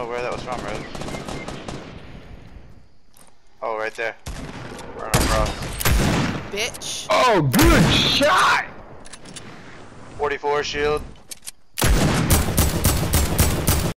know where that was from, Rose. Oh, right there. Run across. Bitch. Oh, good shot! 44 shield.